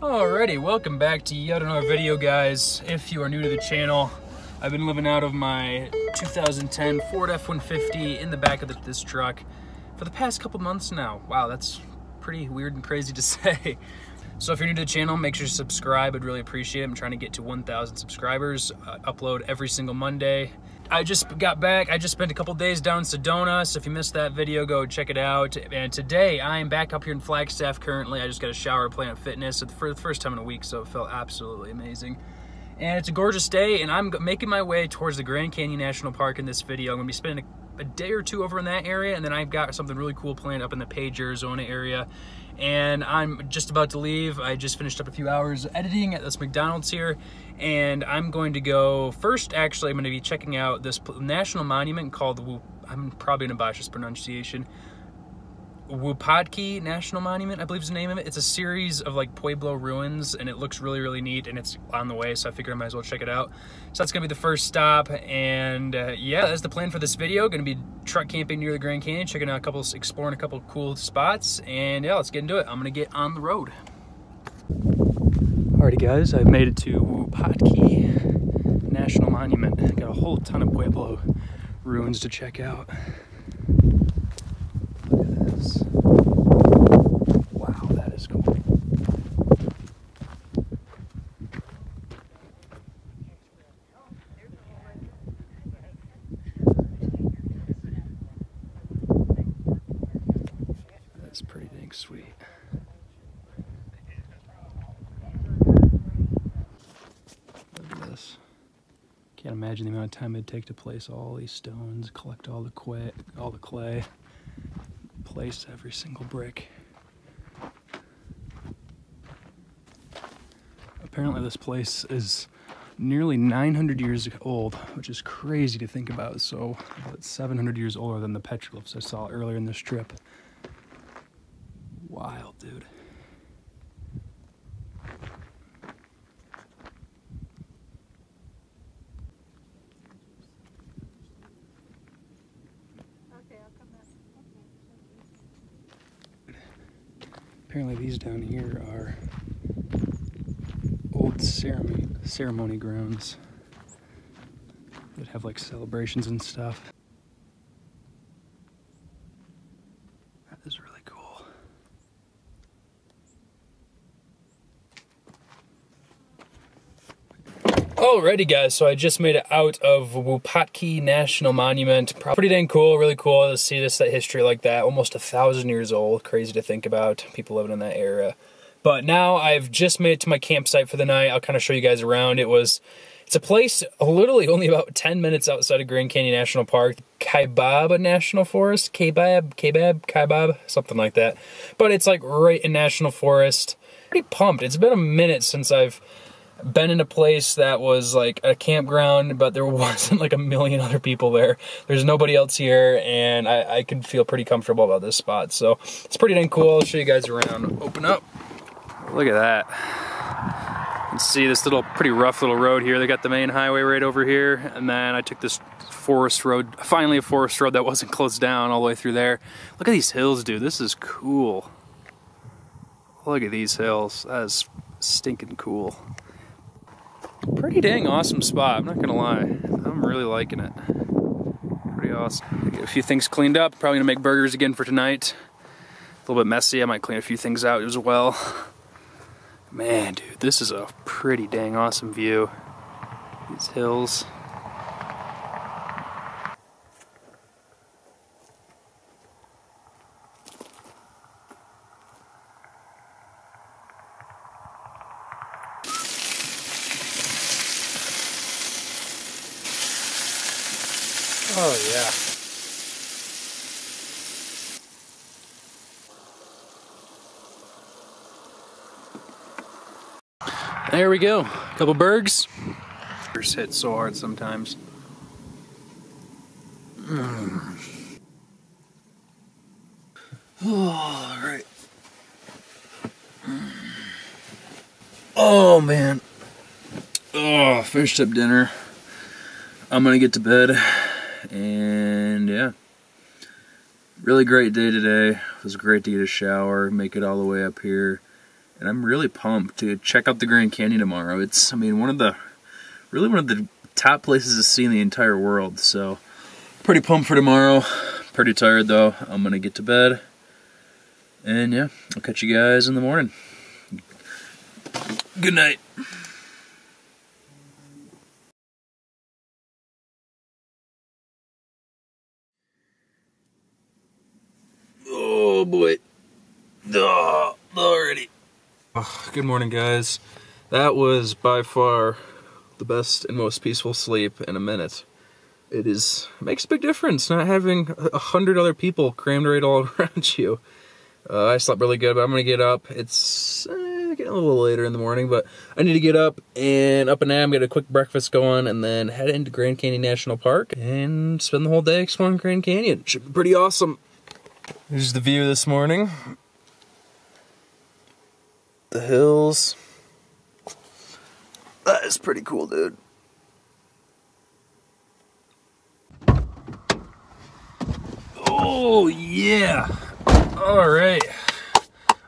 Alrighty, welcome back to yet another video, guys. If you are new to the channel, I've been living out of my 2010 Ford F-150 in the back of the, this truck for the past couple months now. Wow, that's pretty weird and crazy to say. So if you're new to the channel, make sure to subscribe. I'd really appreciate it. I'm trying to get to 1,000 subscribers. Uh, upload every single Monday. I just got back. I just spent a couple days down Sedona, so if you missed that video, go check it out. And today, I am back up here in Flagstaff currently. I just got a shower at Planet Fitness for the first time in a week, so it felt absolutely amazing. And it's a gorgeous day, and I'm making my way towards the Grand Canyon National Park in this video. I'm gonna be spending a, a day or two over in that area, and then I've got something really cool planned up in the Page, Arizona area and I'm just about to leave. I just finished up a few hours editing at this McDonald's here, and I'm going to go first. Actually, I'm going to be checking out this national monument called. I'm probably going to botch this pronunciation. Wupatki National Monument, I believe is the name of it. It's a series of like Pueblo ruins and it looks really, really neat and it's on the way, so I figured I might as well check it out. So that's gonna be the first stop and uh, yeah, that's the plan for this video. Gonna be truck camping near the Grand Canyon, checking out a couple, exploring a couple cool spots and yeah, let's get into it. I'm gonna get on the road. Alrighty guys, I've made it to Wupatki National Monument. Got a whole ton of Pueblo ruins to check out. Imagine the amount of time it'd take to place all these stones, collect all the clay, all the clay, place every single brick. Apparently this place is nearly 900 years old, which is crazy to think about. So it's 700 years older than the petroglyphs I saw earlier in this trip. Wild, dude. Apparently these down here are old ceremony, ceremony grounds that have like celebrations and stuff. Alrighty guys, so I just made it out of Wupatki National Monument. Pretty dang cool, really cool to see this that history like that. Almost a thousand years old, crazy to think about, people living in that era. But now I've just made it to my campsite for the night. I'll kind of show you guys around. It was, it's a place literally only about 10 minutes outside of Grand Canyon National Park, Kaibab National Forest, Kaibab, Kaibab, Kaibab, something like that. But it's like right in National Forest. Pretty pumped. It's been a minute since I've been in a place that was like a campground, but there wasn't like a million other people there. There's nobody else here, and I, I can feel pretty comfortable about this spot. So it's pretty dang cool. I'll show you guys around. Open up. Look at that. You can see this little pretty rough little road here. They got the main highway right over here, and then I took this forest road, finally a forest road that wasn't closed down all the way through there. Look at these hills, dude. This is cool. Look at these hills. That is stinking cool pretty dang awesome spot, I'm not gonna lie. I'm really liking it. Pretty awesome. Get a few things cleaned up, probably gonna make burgers again for tonight. A little bit messy, I might clean a few things out as well. Man, dude, this is a pretty dang awesome view. These hills. Oh, yeah. There we go. A couple bergs. Hit so hard sometimes. Mm. Oh, all right. Oh man. Oh, finished up dinner. I'm gonna get to bed. And yeah, really great day today. It was great to get a shower, make it all the way up here, and I'm really pumped to check out the Grand Canyon tomorrow. It's, I mean, one of the, really one of the top places to see in the entire world, so pretty pumped for tomorrow. Pretty tired though. I'm gonna get to bed, and yeah, I'll catch you guys in the morning. Good night. Oh boy. Oh, already. Oh, good morning, guys. That was by far the best and most peaceful sleep in a minute. It is makes a big difference not having a hundred other people crammed right all around you. Uh, I slept really good, but I'm gonna get up. It's eh, getting a little later in the morning, but I need to get up and up and am get a quick breakfast going, and then head into Grand Canyon National Park and spend the whole day exploring Grand Canyon. Should be pretty awesome. Here's the view this morning. The hills. That is pretty cool, dude. Oh, yeah. All right.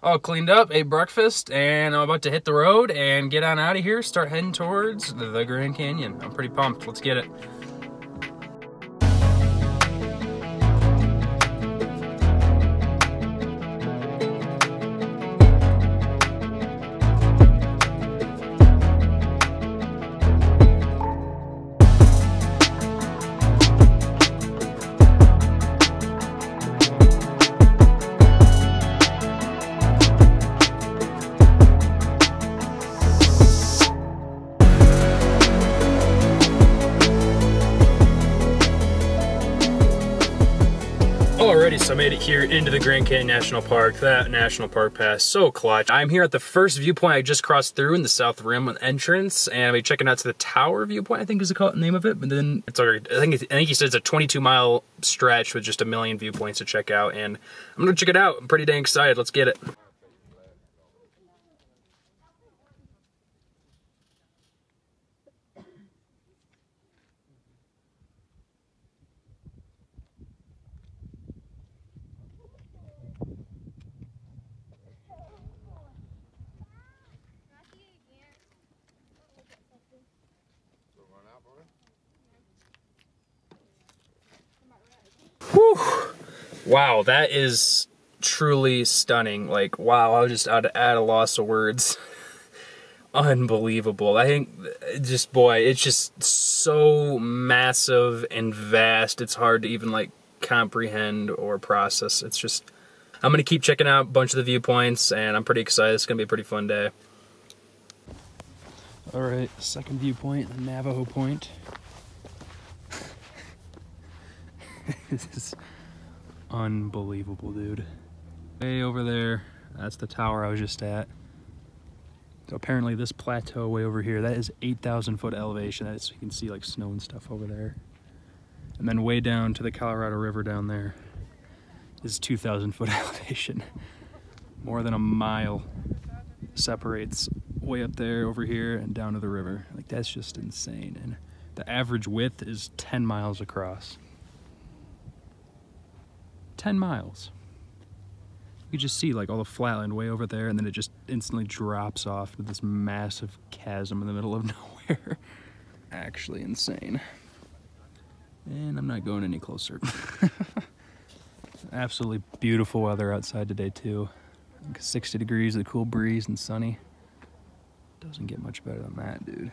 All cleaned up, ate breakfast, and I'm about to hit the road and get on out of here, start heading towards the Grand Canyon. I'm pretty pumped. Let's get it. Into the Grand Canyon National Park. That National Park Pass, so clutch. I'm here at the first viewpoint I just crossed through in the South Rim entrance, and I'll be checking out to the Tower viewpoint, I think is the name of it. But then it's already, I think, I think he said it's a 22 mile stretch with just a million viewpoints to check out, and I'm gonna check it out. I'm pretty dang excited. Let's get it. Whew. Wow, that is truly stunning. Like, wow, I was just at, at a loss of words. Unbelievable. I think, just boy, it's just so massive and vast. It's hard to even like comprehend or process. It's just, I'm gonna keep checking out a bunch of the viewpoints, and I'm pretty excited. It's gonna be a pretty fun day. All right, second viewpoint, the Navajo Point. this is unbelievable, dude. Way over there, that's the tower I was just at. So apparently this plateau way over here, that is 8,000 foot elevation. That is, you can see like snow and stuff over there. And then way down to the Colorado River down there is 2,000 foot elevation. More than a mile separates way up there over here and down to the river. Like that's just insane. And the average width is 10 miles across. 10 miles. You just see like all the flatland way over there and then it just instantly drops off to this massive chasm in the middle of nowhere. Actually insane. And I'm not going any closer. Absolutely beautiful weather outside today too. 60 degrees, a cool breeze and sunny. Doesn't get much better than that, dude.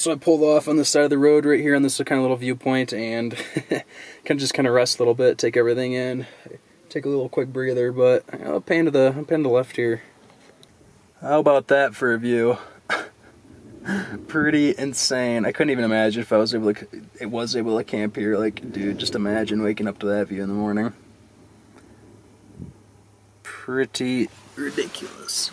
So I pulled off on the side of the road right here on this kind of little viewpoint and kind of just kind of rest a little bit, take everything in, take a little quick breather, but I'll pan to the, I'll pan to the left here. How about that for a view? pretty insane. I couldn't even imagine if I was able to. It was able to camp here. Like, dude, just imagine waking up to that view in the morning. Pretty ridiculous.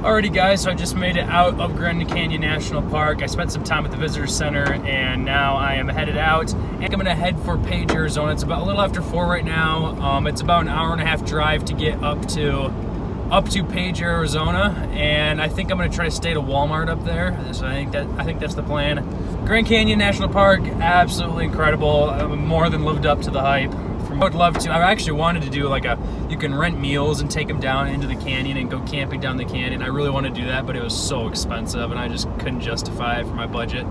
Alrighty guys, so I just made it out of Grand Canyon National Park. I spent some time at the visitor center and now I am headed out. And I'm gonna head for Page, Arizona. It's about a little after four right now. Um, it's about an hour and a half drive to get up to up to Page, Arizona, and I think I'm gonna try to stay to Walmart up there. So I think that I think that's the plan. Grand Canyon National Park, absolutely incredible. I'm more than lived up to the hype. I would love to. I actually wanted to do like a, you can rent meals and take them down into the canyon and go camping down the canyon. I really want to do that, but it was so expensive and I just couldn't justify it for my budget.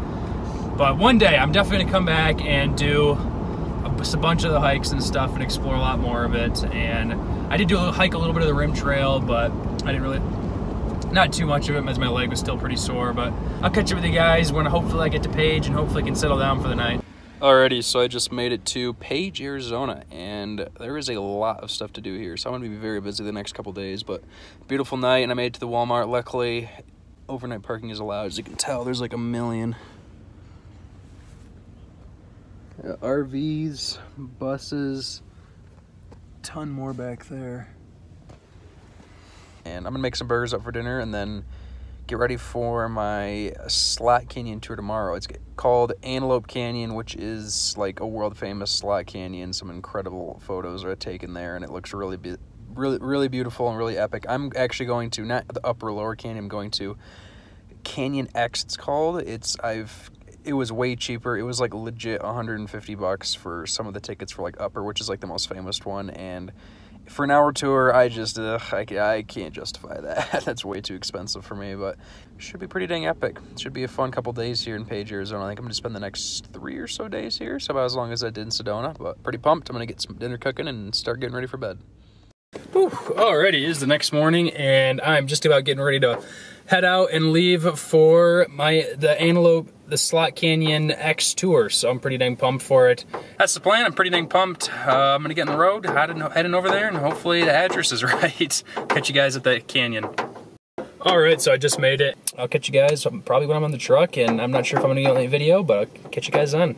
But one day I'm definitely gonna come back and do a, bunch of the hikes and stuff and explore a lot more of it. And I did do a hike a little bit of the rim trail, but I didn't really, not too much of it as my leg was still pretty sore. But I'll catch up with you guys when hopefully I get to Page and hopefully I can settle down for the night. Alrighty, so I just made it to Page, Arizona, and there is a lot of stuff to do here. So I'm gonna be very busy the next couple days, but beautiful night, and I made it to the Walmart. Luckily, overnight parking is allowed. As you can tell, there's like a million. RVs, buses, ton more back there. And I'm gonna make some burgers up for dinner, and then get ready for my uh, slot canyon tour tomorrow. It's called Antelope Canyon, which is like a world famous slot canyon. Some incredible photos are taken there, and it looks really, really, really beautiful and really epic. I'm actually going to not the upper lower canyon. I'm going to Canyon X. It's called. It's I've it was way cheaper. It was like legit 150 bucks for some of the tickets for like upper, which is like the most famous one, and for an hour tour, I just, I, I can't justify that. That's way too expensive for me, but should be pretty dang epic. Should be a fun couple days here in Page, Arizona. I think I'm going to spend the next three or so days here, so about as long as I did in Sedona, but pretty pumped. I'm going to get some dinner cooking and start getting ready for bed. Whew, already is the next morning, and I'm just about getting ready to head out and leave for my the Antelope the Slot Canyon X tour. So I'm pretty dang pumped for it. That's the plan. I'm pretty dang pumped. Uh, I'm gonna get on the road, heading, heading over there, and hopefully the address is right. catch you guys at the canyon. All right, so I just made it. I'll catch you guys probably when I'm on the truck, and I'm not sure if I'm gonna get on the video, but I'll catch you guys then.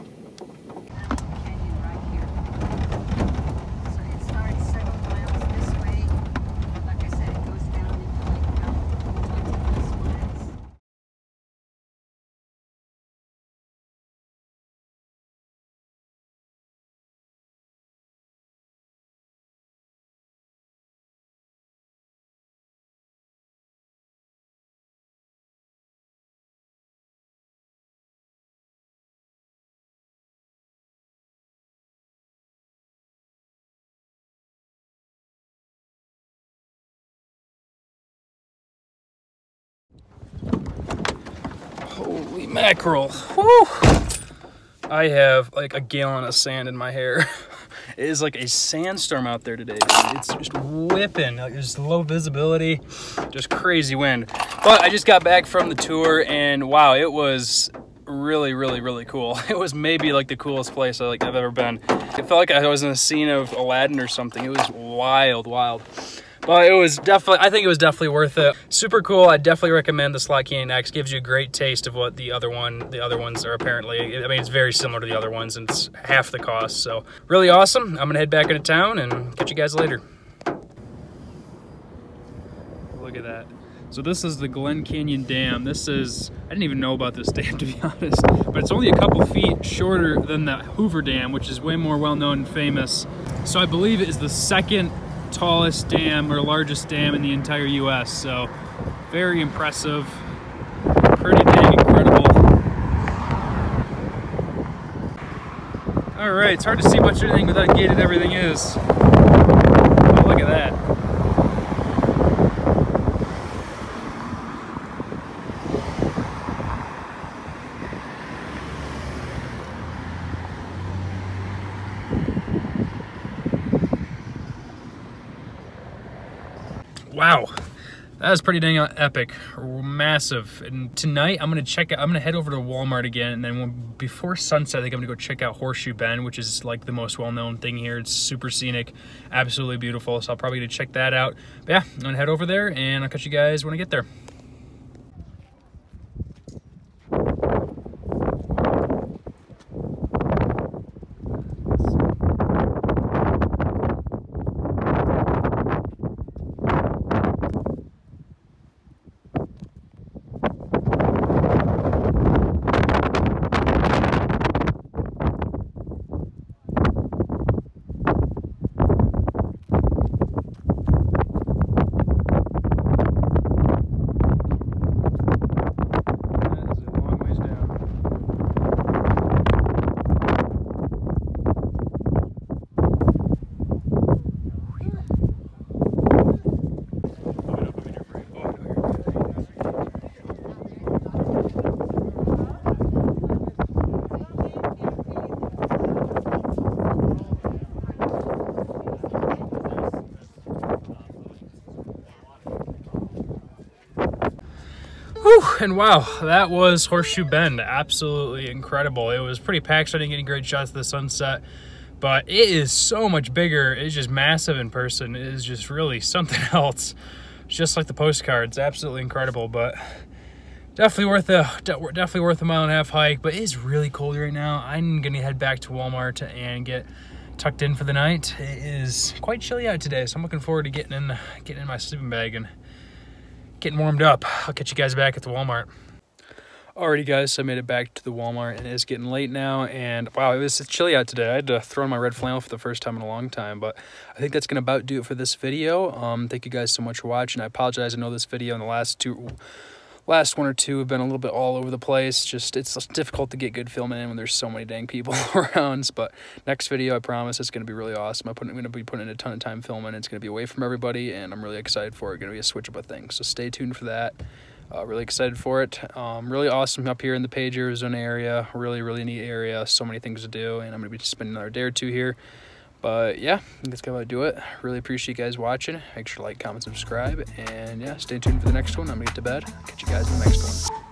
Holy mackerel. Whew. I have like a gallon of sand in my hair. it is like a sandstorm out there today. It's just whipping. Like, there's low visibility, just crazy wind. But I just got back from the tour and wow, it was really, really, really cool. It was maybe like the coolest place I, like I've ever been. It felt like I was in a scene of Aladdin or something. It was wild, wild. But it was definitely, I think it was definitely worth it. Super cool. I definitely recommend the Canyon X. Gives you a great taste of what the other one, the other ones are apparently. I mean, it's very similar to the other ones and it's half the cost. So really awesome. I'm gonna head back into town and catch you guys later. Look at that. So this is the Glen Canyon Dam. This is, I didn't even know about this dam to be honest, but it's only a couple feet shorter than the Hoover Dam, which is way more well-known and famous. So I believe it is the second tallest dam or largest dam in the entire US. So very impressive, pretty dang incredible. All right, it's hard to see much of anything with gated everything is. Oh, look at that. Wow. That was pretty dang epic, massive. And tonight I'm gonna check out, I'm gonna head over to Walmart again, and then when, before sunset, I think I'm gonna go check out Horseshoe Bend, which is like the most well-known thing here. It's super scenic, absolutely beautiful. So I'll probably gonna check that out. But yeah, I'm gonna head over there, and I'll catch you guys when I get there. Whew, and wow, that was Horseshoe Bend. Absolutely incredible. It was pretty packed, so I didn't get any great shots of the sunset, but it is so much bigger. It's just massive in person. It is just really something else. Just like the postcards, absolutely incredible, but definitely worth a definitely worth a mile and a half hike. But it is really cold right now. I'm gonna head back to Walmart and get tucked in for the night. It is quite chilly out today, so I'm looking forward to getting in getting in my sleeping bag and getting warmed up. I'll catch you guys back at the Walmart. Alrighty guys, so I made it back to the Walmart and it's getting late now and wow, it was chilly out today. I had to throw on my red flannel for the first time in a long time, but I think that's going to about do it for this video. Um, thank you guys so much for watching. I apologize, I know this video in the last two last one or two have been a little bit all over the place. Just it's difficult to get good filming in when there's so many dang people around. But next video, I promise, it's going to be really awesome. I'm, going to be putting in a ton of time filming. It's going to be away from everybody, and I'm really excited for it. Going to be a switch up of things. So stay tuned for that. Uh, really excited for it. Um, really awesome up here in the Page, Arizona area. Really, really neat area. So many things to do, and I'm going to be spending another day or two here. But yeah, that's gonna do it. Really appreciate you guys watching. Make sure to like, comment, subscribe, and yeah, stay tuned for the next one. I'm gonna get to bed. Catch you guys in the next one.